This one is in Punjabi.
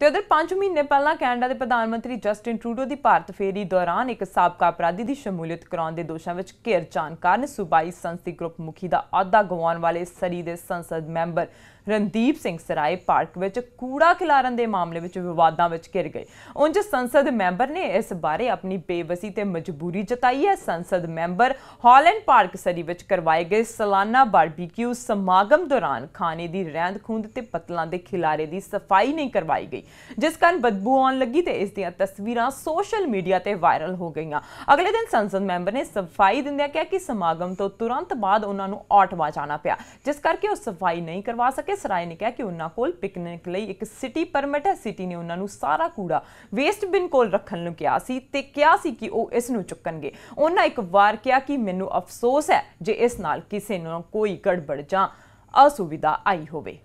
ਤੇ ਉਧਰ 5 ਮਹੀਨੇ ਪਹਿਲਾਂ ਕੈਨੇਡਾ ਦੇ ਪ੍ਰਧਾਨ ਮੰਤਰੀ ਜਸਟਿਨ ਟਰੂਡੋ ਦੀ ਭਾਰਤ ਫੇਰੀ ਦੌਰਾਨ ਇੱਕ ਸਾਬਕਾ ਅਪਰਾਧੀ ਦੀ ਸ਼ਮੂਲੀਅਤ ਕਰਾਉਣ ਦੇ ਦੋਸ਼ਾਂ ਵਿੱਚ ਘੇਰ ਜਾਣ ਕਾਰਨ ਸੂਬਾਈ ਸੰਸਦੀ ਗਰੁੱਪ ਮੁਖੀ ਦਾ ਅਹੁਦਾ ਗਵਾਉਣ ਵਾਲੇ ਸਰੀ ਦੇ ਸੰਸਦ ਮੈਂਬਰ ਰਣਦੀਪ ਸਿੰਘ ਸਰਾਏ ਪਾਰਕ ਵਿੱਚ ਕੂੜਾ ਖਿਲਾਰਨ ਦੇ ਮਾਮਲੇ ਵਿੱਚ ਵਿਵਾਦਾਂ ਵਿੱਚ ਘਿਰ ਗਏ। ਉਂਝ ਸੰਸਦ ਮੈਂਬਰ ਨੇ ਇਸ ਬਾਰੇ ਆਪਣੀ ਬੇਵਸੀ ਤੇ ਮਜਬੂਰੀ ਜਤਾਈ ਹੈ। ਸੰਸਦ ਮੈਂਬਰ ਹਾਲੈਂਡ ਪਾਰਕ ਸਰੀ ਵਿੱਚ ਕਰਵਾਏ ਗਏ ਸਾਲਾਨਾ ਬਾਰਬੀਕਿਊ ਸਮਾਗਮ ਦੌਰਾਨ ਖਾਣੇ ਦੀ ਰਹਿੰਦ ਖੂੰਦ ਤੇ ਪਤਲਾਂ ਦੇ ਖਿਲਾਰੇ ਦੀ ਸਫ਼ਾਈ ਨਹੀਂ ਕਰਵਾਈ ਗਈ। ਜਿਸ ਕਾਰਨ ਬਦਬੂ ਆਉਣ ਲੱਗੀ ਤੇ ਇਸ ਦੀਆਂ ਤਸਵੀਰਾਂ ਸੋਸ਼ਲ ਮੀਡੀਆ ਤੇ ਵਾਇਰਲ ਹੋ ਗਈਆਂ। ਅਗਲੇ ਦਿਨ ਸੰਸਦ ਮੈਂਬਰ ਨੇ ਸਫ਼ਾਈ ਦਿੰਦਿਆਂ ਕਿਹਾ ਕਿ ਸਮਾਗਮ ਤੋਂ ਤੁਰੰਤ ਬਾਅਦ ਉਹਨਾਂ ਨੂੰ ਆਟਵਾ ਜਾਣਾ ਪਿਆ, ਜਿਸ ਕਰਕੇ ਉਹ ਸਫ਼ਾਈ ਨਹੀਂ ਕਰਵਾ ਸਕੇ। ਸਰਾਏ ਨੇ ਕਿਹਾ ਕਿ ਉਹਨਾਂ ਕੋਲ ਪਿਕਨਿਕ ਲਈ ਇੱਕ ਸਿਟੀ ਪਰਮਿਟ ਹੈ। ਸਿਟੀ ਨੇ ਉਹਨਾਂ ਨੂੰ ਸਾਰਾ ਕੂੜਾ ਵੇਸਟ ਬਿਨ ਕੋਲ ਰੱਖਣ ਨੂੰ ਕਿਹਾ ਸੀ ਤੇ ਕਿਹਾ ਸੀ ਕਿ ਉਹ ਇਸ ਨੂੰ ਚੁੱਕਣਗੇ। ਉਹਨਾਂ ਇੱਕ ਵਾਰ ਕਿਹਾ ਕਿ ਮੈਨੂੰ ਅਫਸੋਸ ਹੈ ਜੇ ਇਸ ਨਾਲ ਕਿਸੇ ਨੂੰ ਕੋਈ ਗੜਬੜ ਜਾਂ ਅਸੁਵਿਧਾ ਆਈ ਹੋਵੇ।